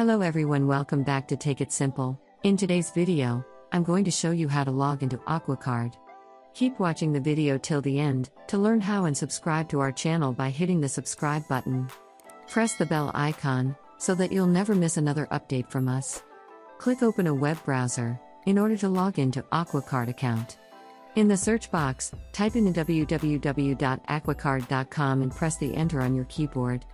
Hello everyone, welcome back to Tech It Simple. In today's video, I'm going to show you how to log into AquaCard. Keep watching the video till the end to learn how and subscribe to our channel by hitting the subscribe button. Press the bell icon so that you'll never miss another update from us. Click open a web browser in order to log into AquaCard account. In the search box, type in www.aquacard.com and press the enter on your keyboard.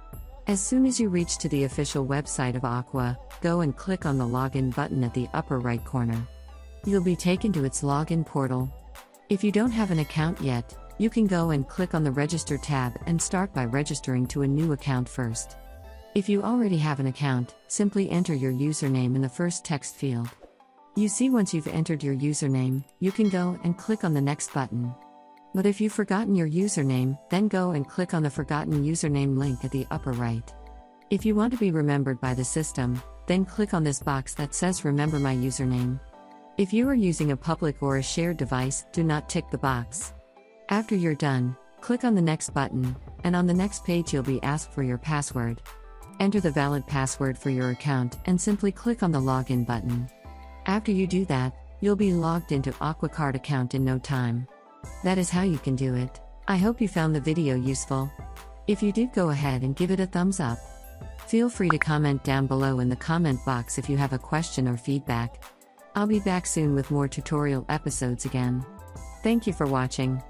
As soon as you reach to the official website of Aqua, go and click on the login button at the upper right corner. You'll be taken to its login portal. If you don't have an account yet, you can go and click on the register tab and start by registering to a new account first. If you already have an account, simply enter your username in the first text field. You see, once you've entered your username, you can go and click on the next button. But if you've forgotten your username, then go and click on the Forgotten Username link at the upper right. If you want to be remembered by the system, then click on this box that says Remember My Username. If you are using a public or a shared device, do not tick the box. After you're done, click on the next button, and on the next page you'll be asked for your password. Enter the valid password for your account and simply click on the login button. After you do that, you'll be logged into AquaCard account in no time. That is how you can do it. I hope you found the video useful. If you did, go ahead and give it a thumbs up. Feel free to comment down below in the comment box if you have a question or feedback. I'll be back soon with more tutorial episodes again. Thank you for watching.